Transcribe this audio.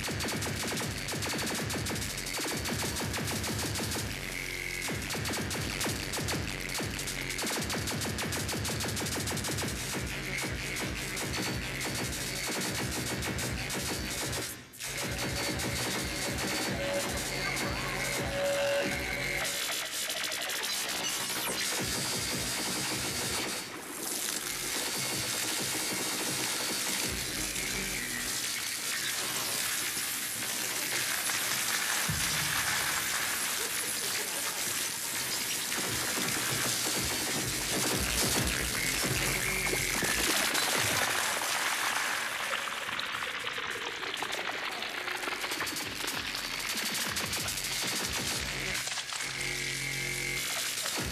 you